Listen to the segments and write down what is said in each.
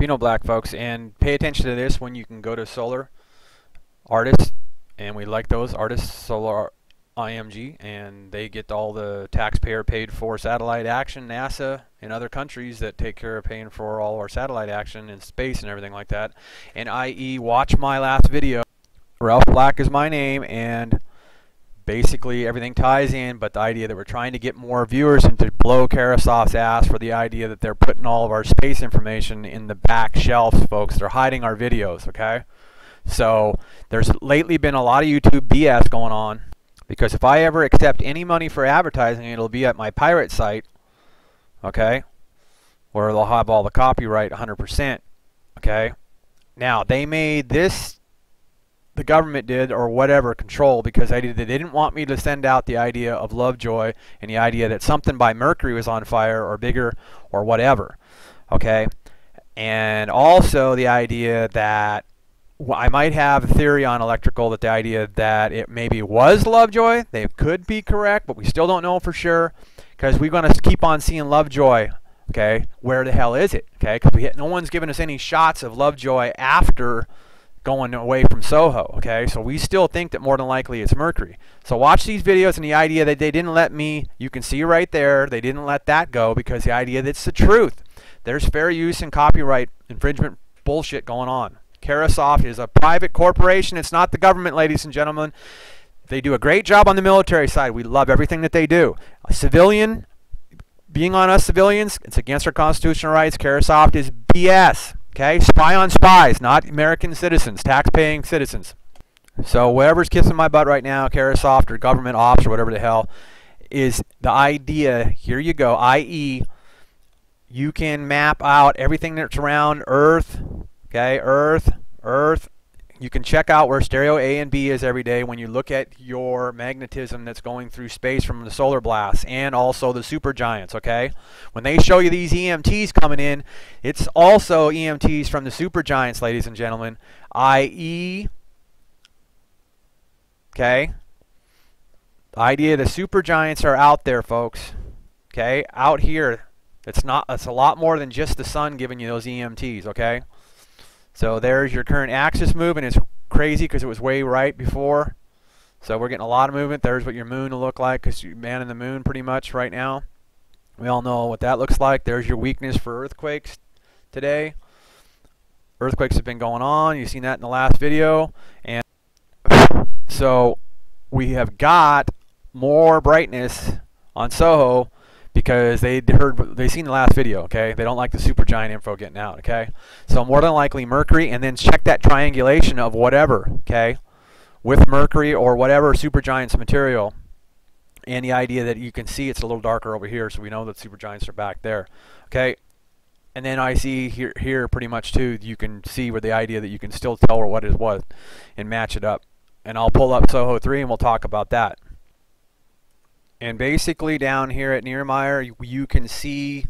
No black folks and pay attention to this when you can go to solar artists and we like those artists solar IMG and they get all the taxpayer paid for satellite action NASA and other countries that take care of paying for all our satellite action in space and everything like that and i.e. watch my last video Ralph Black is my name and basically everything ties in but the idea that we're trying to get more viewers and to blow Carahsoft's ass for the idea that they're putting all of our space information in the back shelves folks. They're hiding our videos okay? So there's lately been a lot of YouTube BS going on because if I ever accept any money for advertising, it'll be at my pirate site, okay, where they'll have all the copyright 100%, okay. Now they made this, the government did or whatever control because they didn't want me to send out the idea of Lovejoy and the idea that something by Mercury was on fire or bigger or whatever, okay. And also the idea that I might have a theory on electrical that the idea that it maybe was Lovejoy. They could be correct, but we still don't know for sure because we're going to keep on seeing Lovejoy. Okay, where the hell is it? Okay, because no one's given us any shots of Lovejoy after going away from Soho. Okay, so we still think that more than likely it's Mercury. So watch these videos and the idea that they didn't let me, you can see right there, they didn't let that go because the idea that's the truth. There's fair use and copyright infringement bullshit going on. Carahsoft is a private corporation. It's not the government, ladies and gentlemen. They do a great job on the military side. We love everything that they do. A civilian, being on us civilians, it's against our constitutional rights. Carahsoft is BS. Okay? Spy on spies, not American citizens, tax-paying citizens. So whoever's kissing my butt right now, Carahsoft or government ops or whatever the hell, is the idea, here you go, i.e., you can map out everything that's around Earth, Okay, Earth, Earth. You can check out where stereo A and B is every day when you look at your magnetism that's going through space from the solar blasts and also the supergiants, okay? When they show you these EMTs coming in, it's also EMTs from the supergiants, ladies and gentlemen, i.e., okay? The idea the supergiants are out there, folks, okay? Out here. It's not it's a lot more than just the sun giving you those EMTs, okay? So there's your current axis movement. It's crazy because it was way right before. So we're getting a lot of movement. There's what your moon will look like because you're manning the moon pretty much right now. We all know what that looks like. There's your weakness for earthquakes today. Earthquakes have been going on. You've seen that in the last video. And so we have got more brightness on Soho because they heard they seen the last video okay? They don't like the supergiant info getting out okay? So more than likely mercury and then check that triangulation of whatever okay? With mercury or whatever supergiant's material and the idea that you can see it's a little darker over here so we know that supergiants are back there okay? And then I see here here pretty much too you can see where the idea that you can still tell what is what and match it up. And I'll pull up Soho 3 and we'll talk about that and basically down here at Niemeyer, you, you can see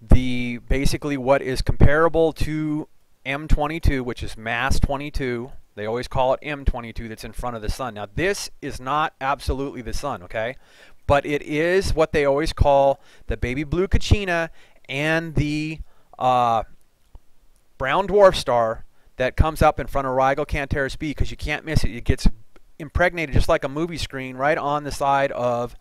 the basically what is comparable to M22, which is mass 22. They always call it M22 that's in front of the sun. Now this is not absolutely the sun, okay? But it is what they always call the baby blue Kachina and the uh, brown dwarf star that comes up in front of Rigel Kentaurus B because you can't miss it. It gets impregnated just like a movie screen right on the side of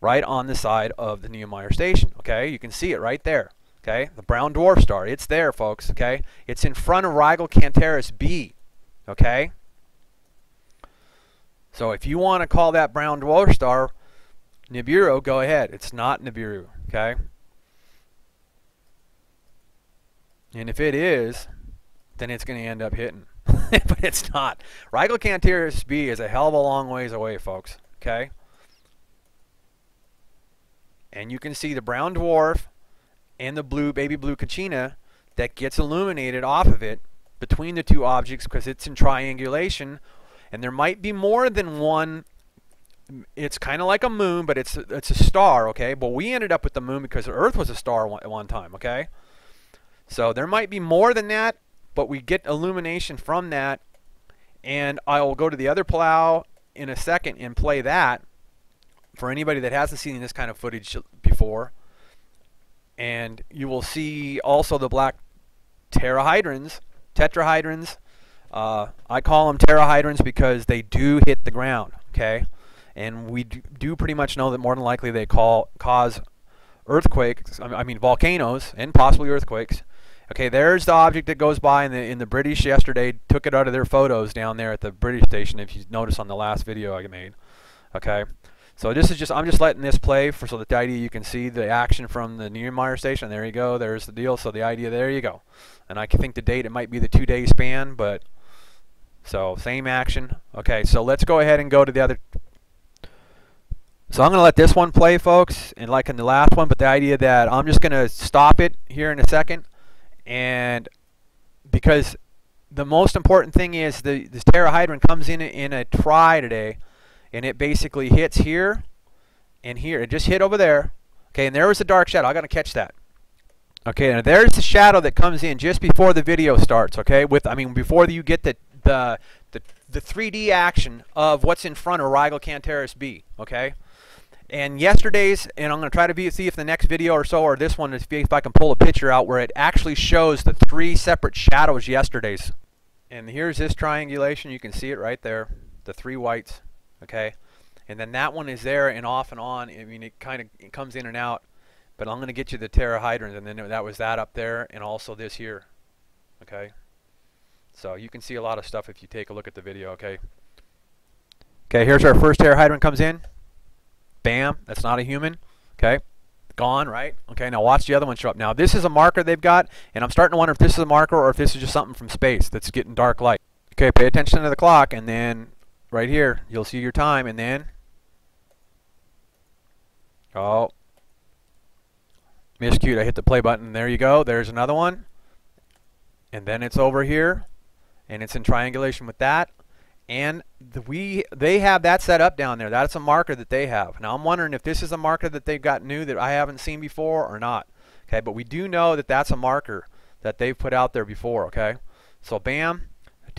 right on the side of the Niemeyer station. Okay, you can see it right there. Okay, the brown dwarf star, it's there, folks. Okay, it's in front of Rigel Kentaurus B. Okay, so if you want to call that brown dwarf star Nibiru, go ahead. It's not Nibiru. Okay, and if it is, then it's going to end up hitting. but it's not. Rigel Kentaurus B is a hell of a long ways away, folks. Okay and you can see the brown dwarf and the blue baby blue Kachina that gets illuminated off of it between the two objects because it's in triangulation. And there might be more than one it's kind of like a moon but it's it's a star okay? But we ended up with the moon because the earth was a star one, at one time okay? So there might be more than that but we get illumination from that. And I will go to the other plow in a second and play that for anybody that hasn't seen this kind of footage before. and you will see also the black terahydrons, tetrahydrons. Uh, I call them terahydrons because they do hit the ground. Okay, and we do pretty much know that more than likely they call cause earthquakes. I mean volcanoes and possibly earthquakes. Okay, there's the object that goes by in the in the British yesterday. Took it out of their photos down there at the British station. If you notice on the last video I made. Okay, so this is just I'm just letting this play for so that the idea you can see the action from the Niemeyer station. There you go. There's the deal. So the idea there you go. And I think the date it might be the two day span, but so same action. Okay, so let's go ahead and go to the other. So I'm going to let this one play, folks, and like in the last one, but the idea that I'm just going to stop it here in a second and because the most important thing is the this terahydron comes in in a try today and it basically hits here and here. It just hit over there. Okay and there was a dark shadow. I got to catch that. Okay and there's the shadow that comes in just before the video starts okay? With I mean before you get the the the, the 3D action of what's in front of Rigel Kentaurus B okay? And yesterday's, and I'm going to try to be, see if the next video or so, or this one, if, if I can pull a picture out where it actually shows the three separate shadows yesterday's. And here's this triangulation. You can see it right there, the three whites, okay? And then that one is there and off and on. I mean, it kind of comes in and out. But I'm going to get you the terahydrons, and then that was that up there, and also this here, okay? So you can see a lot of stuff if you take a look at the video, okay? Okay, here's our first terahydron comes in. Bam, that's not a human. Okay, gone, right? Okay, now watch the other one show up. Now this is a marker they've got, and I'm starting to wonder if this is a marker or if this is just something from space that's getting dark light. Okay, pay attention to the clock, and then right here, you'll see your time, and then, oh, miscued, I hit the play button. There you go, there's another one. And then it's over here, and it's in triangulation with that and the, we they have that set up down there. That's a marker that they have. Now I'm wondering if this is a marker that they've got new that I haven't seen before or not. Okay, but we do know that that's a marker that they've put out there before. Okay, so bam,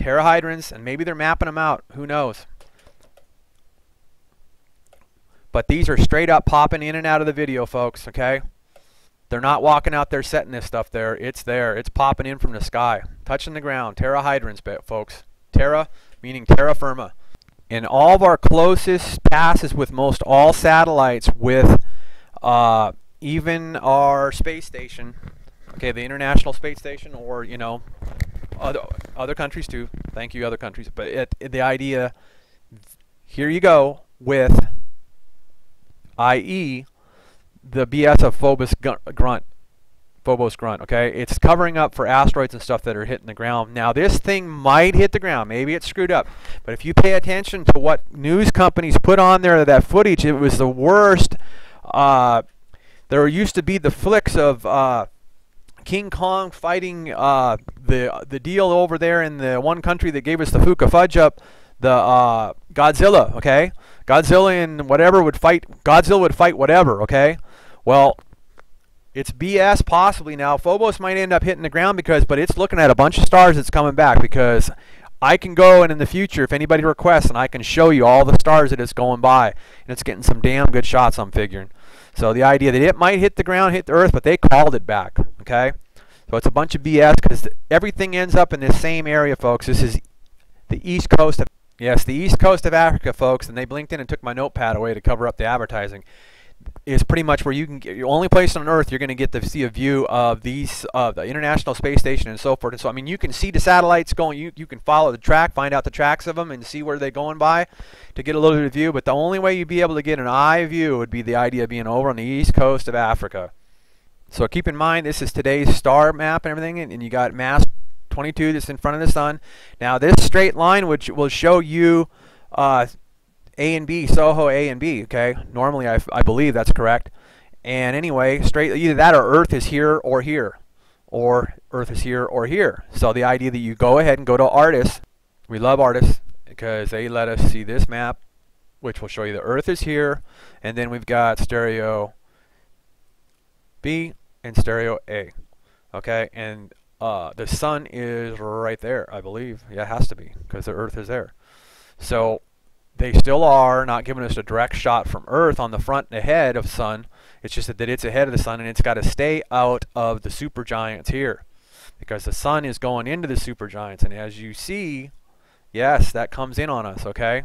terahydrons, and maybe they're mapping them out. Who knows? But these are straight up popping in and out of the video, folks. Okay. They're not walking out there setting this stuff there. It's there. It's popping in from the sky. Touching the ground. Terahydrons, folks. Terra meaning terra firma. And all of our closest passes with most all satellites with uh, even our space station, okay, the International Space Station, or, you know, other, other countries too. Thank you, other countries. But it, it, the idea, here you go with, i.e., the BS of Phobos Grunt Phobos grunt, okay? It's covering up for asteroids and stuff that are hitting the ground. Now, this thing might hit the ground. Maybe it's screwed up. But if you pay attention to what news companies put on there, that footage, it was the worst. Uh, there used to be the flicks of uh, King Kong fighting uh, the the deal over there in the one country that gave us the Fuka Fudge up, the uh, Godzilla, okay? Godzilla and whatever would fight, Godzilla would fight whatever, okay? Well, it's BS possibly now. Phobos might end up hitting the ground because, but it's looking at a bunch of stars that's coming back because I can go and in the future, if anybody requests, and I can show you all the stars that it's going by, and it's getting some damn good shots. I'm figuring. So the idea that it might hit the ground, hit the Earth, but they called it back. Okay, so it's a bunch of BS because everything ends up in the same area, folks. This is the east coast of yes, the east coast of Africa, folks. And they blinked in and took my notepad away to cover up the advertising is pretty much where you can get your only place on Earth you're going to get to see a view of these uh, the International Space Station and so forth. And so I mean you can see the satellites going. You you can follow the track, find out the tracks of them, and see where they're going by to get a little bit of view. But the only way you'd be able to get an eye view would be the idea of being over on the east coast of Africa. So keep in mind this is today's star map and everything, and, and you got mass 22 that's in front of the sun. Now this straight line which will show you uh, a and B, Soho A and B, okay? Normally, I, I believe that's correct. And anyway, straight either that or Earth is here or here. Or Earth is here or here. So the idea that you go ahead and go to artists, we love artists because they let us see this map, which will show you the Earth is here, and then we've got stereo B and stereo A. Okay, and uh, the sun is right there, I believe. Yeah, it has to be because the Earth is there. So they still are not giving us a direct shot from Earth on the front and ahead of Sun. It's just that it's ahead of the Sun and it's got to stay out of the supergiants here because the Sun is going into the supergiants. And as you see, yes, that comes in on us, okay?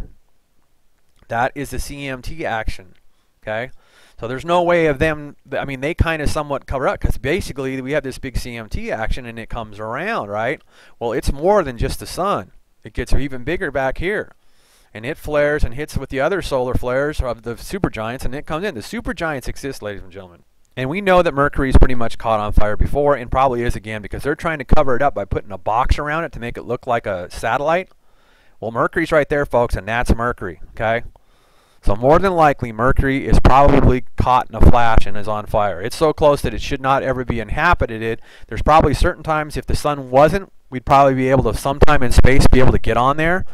That is the CMT action, okay? So there's no way of them, I mean, they kind of somewhat cover up because basically we have this big CMT action and it comes around, right? Well, it's more than just the sun. It gets even bigger back here. And it flares and hits with the other solar flares of the supergiants and it comes in. The supergiants exist, ladies and gentlemen. And we know that Mercury's pretty much caught on fire before and probably is again because they're trying to cover it up by putting a box around it to make it look like a satellite. Well, Mercury's right there, folks, and that's Mercury, okay? So more than likely, Mercury is probably caught in a flash and is on fire. It's so close that it should not ever be inhabited. There's probably certain times if the sun wasn't, we'd probably be able to sometime in space be able to get on there.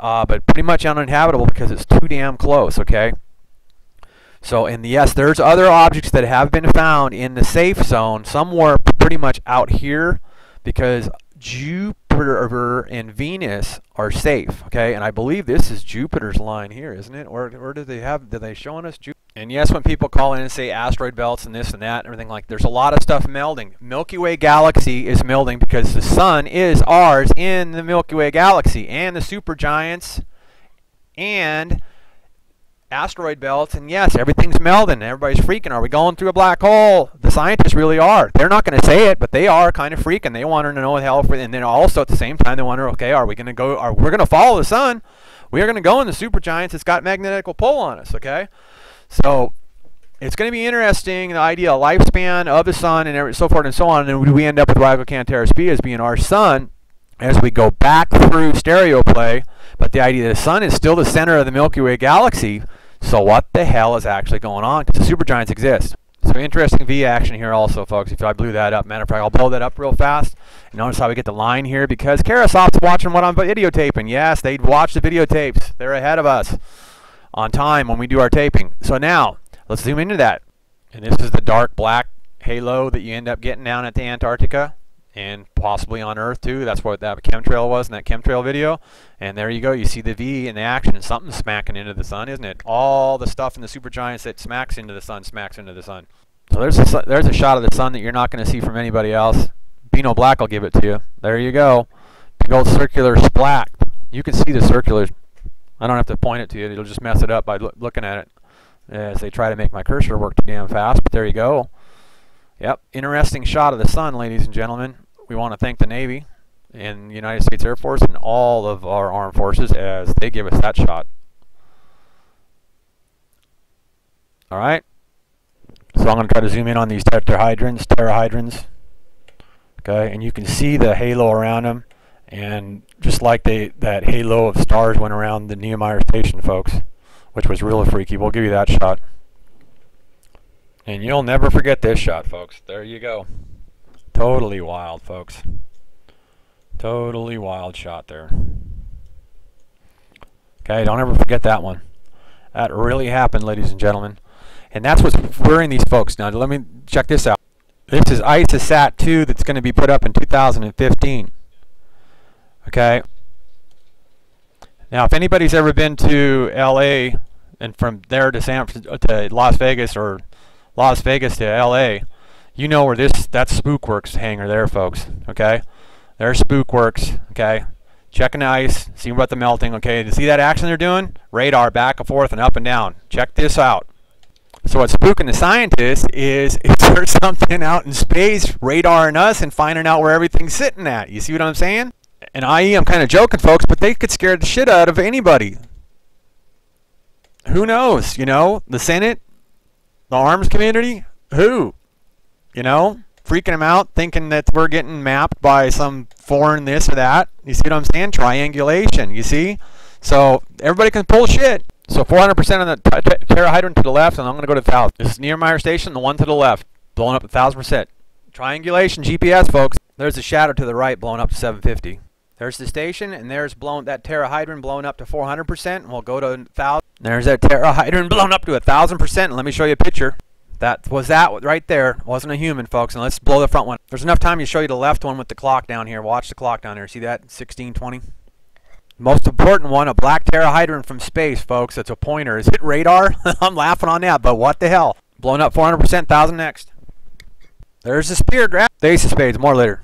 Uh, but pretty much uninhabitable because it's too damn close, okay? So, and yes, there's other objects that have been found in the safe zone, somewhere pretty much out here, because Jupiter and Venus are safe, okay? And I believe this is Jupiter's line here, isn't it? Or, or do they have, do they showing us Jupiter? And yes, when people call in and say asteroid belts and this and that and everything like, there's a lot of stuff melding. Milky Way galaxy is melding because the sun is ours in the Milky Way galaxy and the supergiants and asteroid belts, and yes, everything's melding. Everybody's freaking. Are we going through a black hole? The scientists really are. They're not going to say it, but they are kind of freaking. They want to know the hell. And then also at the same time, they wonder, okay, are we going to go? Are we're going to follow the sun? We are going to go in the supergiants. It's got magnetic pull on us. Okay, so it's going to be interesting. The idea of lifespan of the sun and so forth and so on. And we end up with Rigel Kentaurus B as being our sun as we go back through stereo play. But the idea that the sun is still the center of the Milky Way galaxy so what the hell is actually going on? Because the supergiants exist. So interesting V action here also, folks. If I blew that up, matter of fact, I'll blow that up real fast. Notice how we get the line here because Carahsoft's watching what I'm videotaping. Yes, they'd watch the videotapes. They're ahead of us on time when we do our taping. So now, let's zoom into that. And this is the dark black halo that you end up getting down at the Antarctica and possibly on Earth too. That's what that chemtrail was in that chemtrail video. And there you go. You see the V in the action, and something's smacking into the sun, isn't it? All the stuff in the supergiants that smacks into the sun smacks into the sun. So there's a, there's a shot of the sun that you're not going to see from anybody else. Beano Black will give it to you. There you go. Big old circular splat. You can see the circulars. I don't have to point it to you. It'll just mess it up by lo looking at it as they try to make my cursor work too damn fast. But there you go. Yep, interesting shot of the sun, ladies and gentlemen. We want to thank the Navy and the United States Air Force and all of our armed forces as they give us that shot. All right. So I'm going to try to zoom in on these tetrahydrons, terahydrons. Okay, and you can see the halo around them. And just like they, that halo of stars went around the Niemeyer station, folks, which was really freaky. We'll give you that shot. And you'll never forget this shot, folks. There you go. Totally wild, folks. Totally wild shot there. Okay, don't ever forget that one. That really happened, ladies and gentlemen. And that's what's worrying these folks. Now, let me check this out. This is ICESat 2 that's going to be put up in 2015. Okay. Now, if anybody's ever been to LA and from there to San to Las Vegas or Las Vegas to LA, you know where this that's Spookworks hangar there, folks. Okay, there's Spookworks. Okay, checking the ice, seeing about the melting. Okay, to see that action they're doing, radar back and forth and up and down. Check this out. So what's spooking the scientists is is there something out in space radaring us and finding out where everything's sitting at. You see what I'm saying? And i.e., I'm kind of joking, folks, but they could scare the shit out of anybody. Who knows? You know, the Senate, the arms community? Who? You know? Freaking them out, thinking that we're getting mapped by some foreign this or that. You see what I'm saying? Triangulation, you see? So everybody can pull shit. So 400% on the Terra terahydron to the left, and I'm going to go to 1,000. This is Niemeyer Station, the one to the left, blowing up 1,000%. Triangulation, GPS, folks. There's the shadow to the right, blowing up to 750. There's the station, and there's blown that Terra terahydron blowing up to 400%, and we'll go to 1,000. There's that Terra terahydron blown up to 1,000%. Let me show you a picture. That was that right there. Wasn't a human, folks. And let's blow the front one. There's enough time to show you the left one with the clock down here. Watch the clock down here. See that? 1620. Most important one, a black terahydron from space, folks. It's a pointer. Is it radar? I'm laughing on that, but what the hell? Blown up 400%, 1000 next. There's the spear grab. Ace of spades, more later.